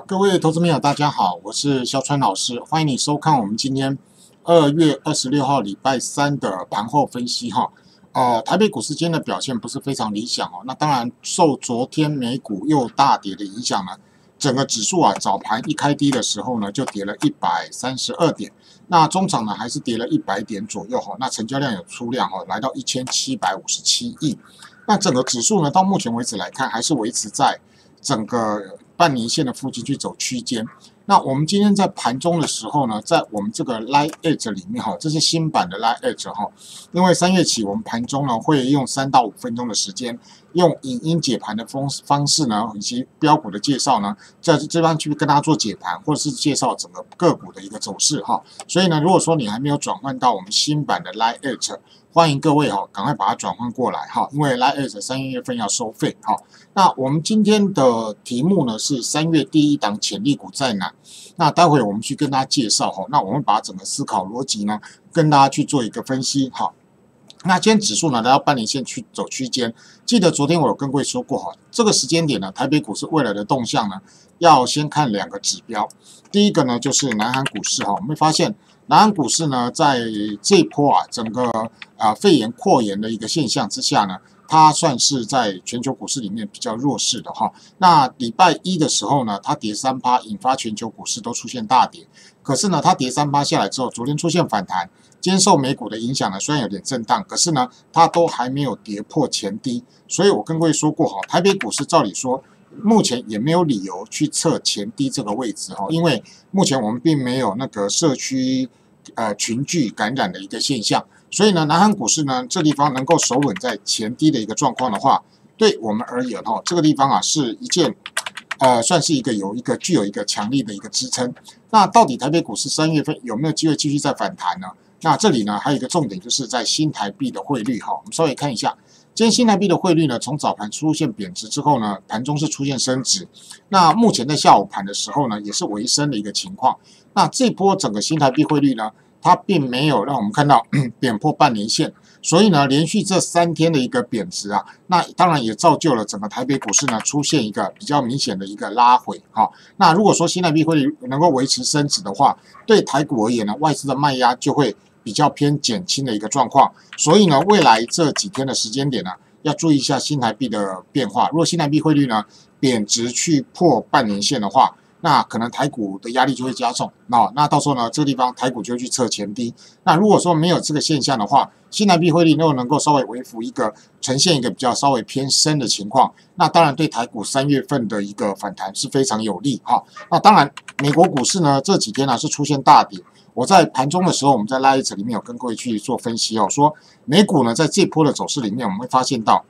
各位投资朋友，大家好，我是肖川老师，欢迎你收看我们今天二月二十六号礼拜三的盘后分析哈。呃，台北股市今天的表现不是非常理想哦，那当然受昨天美股又大跌的影响呢，整个指数啊早盘一开低的时候呢就跌了一百三十二点，那中场呢还是跌了一百点左右哈，那成交量有出量哈，来到一千七百五十七亿，那整个指数呢到目前为止来看还是维持在整个。半年线的附近去走区间。那我们今天在盘中的时候呢，在我们这个 Live Edge 里面哈，这是新版的 Live Edge 哈。因为三月起，我们盘中呢会用三到五分钟的时间，用影音解盘的方方式呢，以及标股的介绍呢，在这方去跟大家做解盘，或者是介绍整个个股的一个走势哈。所以呢，如果说你还没有转换到我们新版的 Live Edge，欢迎各位哈，赶快把它转换过来哈，因为 Live 三月份要收费哈。那我们今天的题目呢是三月第一档潜力股在哪？那待会我们去跟大家介绍哈。那我们把整个思考逻辑呢跟大家去做一个分析哈。那今天指数呢来到半年线去走区间，记得昨天我有跟各位说过哈，这个时间点呢，台北股市未来的动向呢要先看两个指标。第一个呢就是南韩股市哈，我们会发现南韩股市呢在这波啊整个啊肺炎扩延的一个现象之下呢。它算是在全球股市里面比较弱势的哈。那礼拜一的时候呢，它跌三趴，引发全球股市都出现大跌。可是呢，它跌三趴下来之后，昨天出现反弹，接受美股的影响呢，虽然有点震荡，可是呢，它都还没有跌破前低。所以我跟各位说过哈，台北股市照理说，目前也没有理由去测前低这个位置哈，因为目前我们并没有那个社区呃群聚感染的一个现象。所以呢，南韩股市呢，这地方能够守稳在前低的一个状况的话，对我们而言哈，这个地方啊是一件，呃，算是一个有一个具有一个强力的一个支撑。那到底台北股市三月份有没有机会继续再反弹呢？那这里呢还有一个重点，就是在新台币的汇率哈，我们稍微看一下，今天新台币的汇率呢，从早盘出现贬值之后呢，盘中是出现升值，那目前在下午盘的时候呢，也是回升的一个情况。那这波整个新台币汇率呢？它并没有让我们看到 贬破半年线，所以呢，连续这三天的一个贬值啊，那当然也造就了整个台北股市呢出现一个比较明显的一个拉回哈。那如果说新台币汇率能够维持升值的话，对台股而言呢，外资的卖压就会比较偏减轻的一个状况。所以呢，未来这几天的时间点呢，要注意一下新台币的变化。如果新台币汇率呢贬值去破半年线的话，那可能台股的压力就会加重，那那到时候呢，这个地方台股就会去测前低。那如果说没有这个现象的话，新台币汇率如果能够稍微维持一个呈现一个比较稍微偏深的情况，那当然对台股三月份的一个反弹是非常有利哈。那当然，美国股市呢这几天呢是出现大跌。我在盘中的时候，我们在拉一子里面有跟各位去做分析哦，说美股呢在这波的走势里面，我们会发现到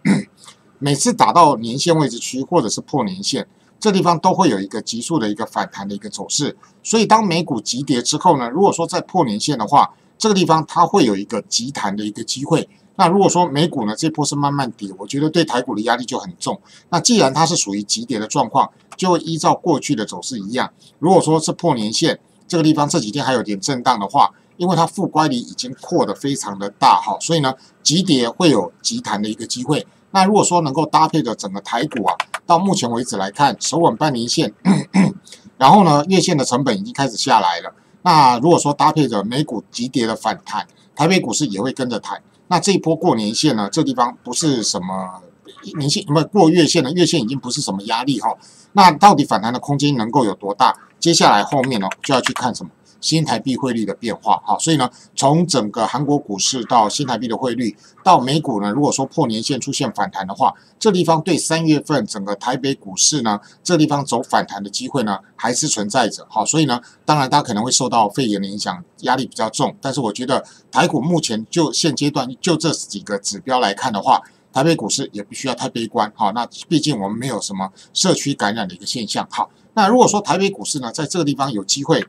每次打到年线位置区或者是破年线。这地方都会有一个急速的一个反弹的一个走势，所以当美股急跌之后呢，如果说再破年线的话，这个地方它会有一个急弹的一个机会。那如果说美股呢这波是慢慢跌，我觉得对台股的压力就很重。那既然它是属于急跌的状况，就会依照过去的走势一样，如果说是破年线，这个地方这几天还有点震荡的话，因为它负乖离已经扩得非常的大哈，所以呢急跌会有急弹的一个机会。那如果说能够搭配着整个台股啊，到目前为止来看，守稳半年线，然后呢，月线的成本已经开始下来了。那如果说搭配着美股急跌的反弹，台北股市也会跟着弹。那这一波过年线呢，这地方不是什么年线，因为过月线呢月线已经不是什么压力哈。那到底反弹的空间能够有多大？接下来后面呢，就要去看什么？新台币汇率的变化，哈，所以呢，从整个韩国股市到新台币的汇率，到美股呢，如果说破年线出现反弹的话，这地方对三月份整个台北股市呢，这地方走反弹的机会呢，还是存在着，哈，所以呢，当然大家可能会受到肺炎的影响，压力比较重，但是我觉得台股目前就现阶段就这几个指标来看的话，台北股市也不需要太悲观，哈，那毕竟我们没有什么社区感染的一个现象，好，那如果说台北股市呢，在这个地方有机会。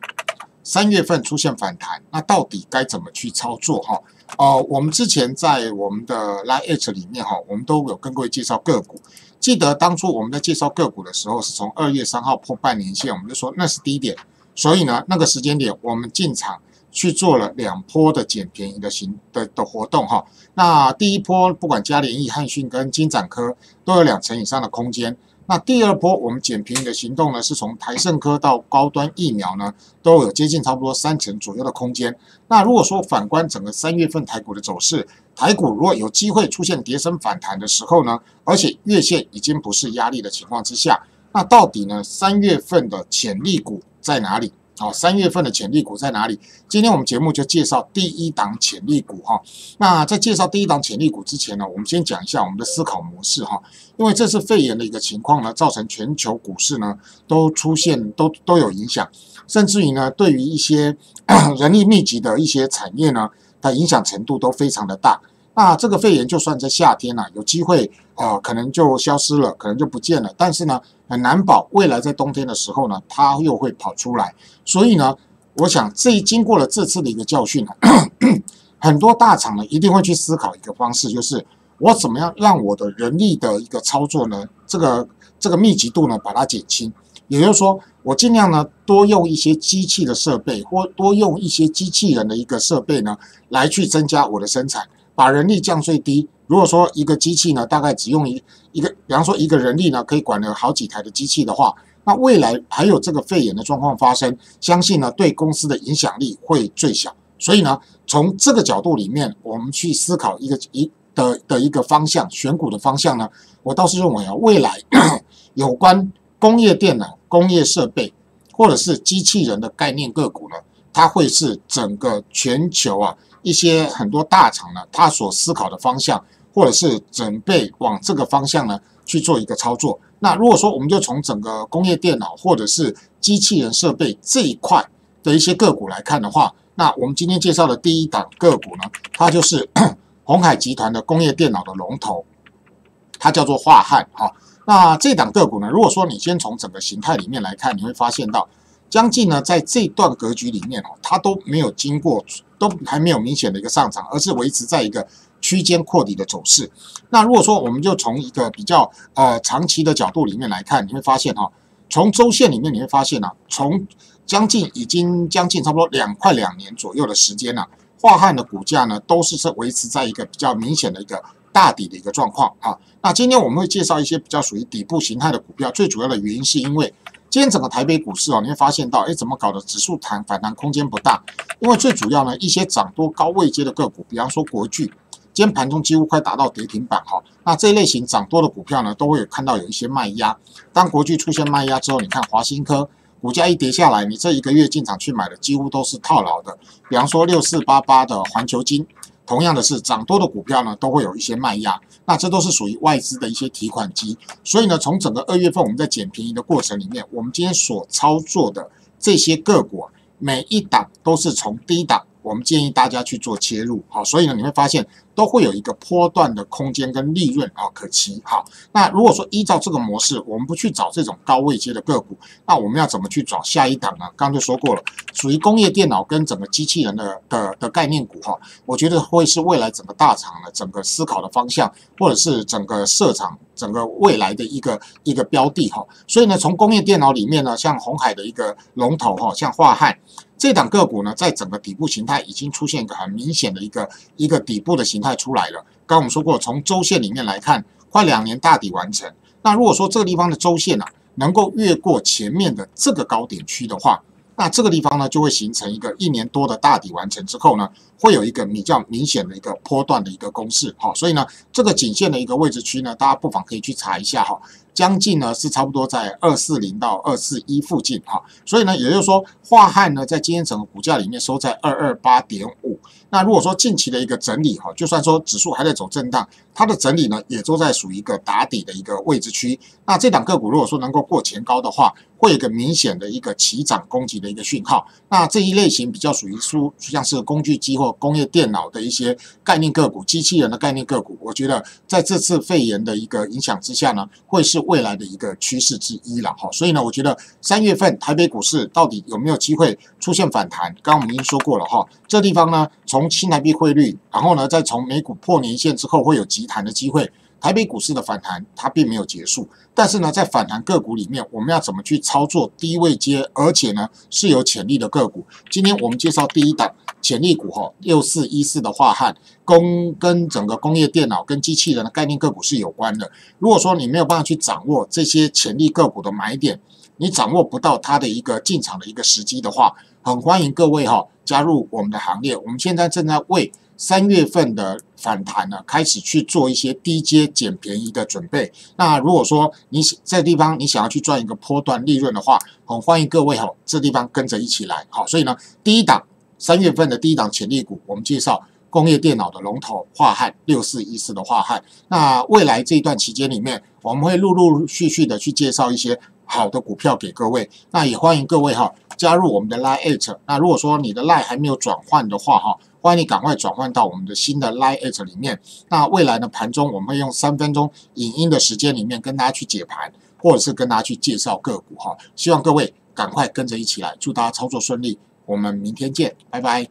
三月份出现反弹，那到底该怎么去操作哈？哦，我们之前在我们的 Line 里面哈，我们都有跟各位介绍个股。记得当初我们在介绍个股的时候，是从二月三号破半年线，我们就说那是低点。所以呢，那个时间点我们进场去做了两波的捡便宜的行的的活动哈。那第一波不管嘉联益、汉讯跟金展科都有两成以上的空间。那第二波我们捡便宜的行动呢，是从台盛科到高端疫苗呢，都有接近差不多三成左右的空间。那如果说反观整个三月份台股的走势，台股如果有机会出现跌升反弹的时候呢，而且月线已经不是压力的情况之下，那到底呢三月份的潜力股在哪里？好，三月份的潜力股在哪里？今天我们节目就介绍第一档潜力股哈。那在介绍第一档潜力股之前呢，我们先讲一下我们的思考模式哈。因为这次肺炎的一个情况呢，造成全球股市呢都出现都都有影响，甚至于呢，对于一些 人力密集的一些产业呢，它影响程度都非常的大。那这个肺炎就算在夏天呢，有机会呃，可能就消失了，可能就不见了。但是呢，很难保未来在冬天的时候呢，它又会跑出来。所以呢，我想这经过了这次的一个教训呢，很多大厂呢一定会去思考一个方式，就是我怎么样让我的人力的一个操作呢，这个这个密集度呢把它减轻。也就是说，我尽量呢多用一些机器的设备，或多用一些机器人的一个设备呢，来去增加我的生产。把人力降最低。如果说一个机器呢，大概只用一一个，比方说一个人力呢，可以管了好几台的机器的话，那未来还有这个肺炎的状况发生，相信呢对公司的影响力会最小。所以呢，从这个角度里面，我们去思考一个一的的一个方向，选股的方向呢，我倒是认为啊，未来 有关工业电脑、工业设备或者是机器人的概念个股呢，它会是整个全球啊。一些很多大厂呢，他所思考的方向，或者是准备往这个方向呢去做一个操作。那如果说我们就从整个工业电脑或者是机器人设备这一块的一些个股来看的话，那我们今天介绍的第一档个股呢，它就是红海集团的工业电脑的龙头，它叫做华汉哈。那这档个股呢，如果说你先从整个形态里面来看，你会发现到。将近呢，在这段格局里面哦，它都没有经过，都还没有明显的一个上涨，而是维持在一个区间扩底的走势。那如果说我们就从一个比较呃长期的角度里面来看，你会发现哈，从周线里面你会发现呢，从将近已经将近差不多两快两年左右的时间呢，华汉的股价呢都是是维持在一个比较明显的一个大底的一个状况啊。那今天我们会介绍一些比较属于底部形态的股票，最主要的原因是因为。今天整个台北股市哦，你会发现到，哎，怎么搞的？指数弹反弹空间不大，因为最主要呢，一些涨多高位接的个股，比方说国巨，今天盘中几乎快达到跌停板哈。那这一类型涨多的股票呢，都会有看到有一些卖压。当国巨出现卖压之后，你看华新科股价一跌下来，你这一个月进场去买的几乎都是套牢的。比方说六四八八的环球金。同样的是，涨多的股票呢，都会有一些卖压，那这都是属于外资的一些提款机。所以呢，从整个二月份我们在捡便宜的过程里面，我们今天所操作的这些个股，每一档都是从低档，我们建议大家去做切入。好，所以呢，你会发现。都会有一个波段的空间跟利润啊可期。好，那如果说依照这个模式，我们不去找这种高位阶的个股，那我们要怎么去找下一档呢？刚刚就说过了，属于工业电脑跟整个机器人的的的概念股哈，我觉得会是未来整个大厂的整个思考的方向，或者是整个设厂整个未来的一个一个标的哈。所以呢，从工业电脑里面呢，像红海的一个龙头哈，像华汉这档个股呢，在整个底部形态已经出现一个很明显的一个一个底部的形。态出来了。刚我们说过，从周线里面来看，快两年大底完成。那如果说这个地方的周线啊，能够越过前面的这个高点区的话，那这个地方呢，就会形成一个一年多的大底完成之后呢，会有一个比较明显的一个波段的一个公式。好，所以呢，这个颈线的一个位置区呢，大家不妨可以去查一下哈。将近呢是差不多在二四零到二四一附近哈。所以呢，也就是说，华汉呢在今天整个股价里面收在二二八点五。那如果说近期的一个整理哈，就算说指数还在走震荡，它的整理呢也都在属于一个打底的一个位置区。那这档个股如果说能够过前高的话，会有个明显的一个起涨攻击的一个讯号。那这一类型比较属于书，像是工具机或工业电脑的一些概念个股、机器人的概念个股，我觉得在这次肺炎的一个影响之下呢，会是未来的一个趋势之一了哈。所以呢，我觉得三月份台北股市到底有没有机会出现反弹？刚刚我们已经说过了哈，这地方呢从新台币汇率，然后呢，再从美股破年线之后会有急弹的机会。台北股市的反弹它并没有结束，但是呢，在反弹个股里面，我们要怎么去操作低位接，而且呢是有潜力的个股？今天我们介绍第一档潜力股哈，六四一四的化汉工跟整个工业电脑跟机器人的概念个股是有关的。如果说你没有办法去掌握这些潜力个股的买点，你掌握不到它的一个进场的一个时机的话，很欢迎各位哈加入我们的行列。我们现在正在为三月份的反弹呢，开始去做一些低阶捡便宜的准备。那如果说你这地方你想要去赚一个波段利润的话，很欢迎各位哈，这地方跟着一起来。好，所以呢，第一档三月份的第一档潜力股，我们介绍工业电脑的龙头华汉六四一四的华汉。那未来这一段期间里面，我们会陆陆续续的去介绍一些好的股票给各位。那也欢迎各位哈加入我们的 Line Eight。那如果说你的 Line 还没有转换的话哈。欢迎你赶快转换到我们的新的 Line 里面。那未来呢，盘中我们会用三分钟影音的时间里面跟大家去解盘，或者是跟大家去介绍个股哈。希望各位赶快跟着一起来，祝大家操作顺利。我们明天见，拜拜。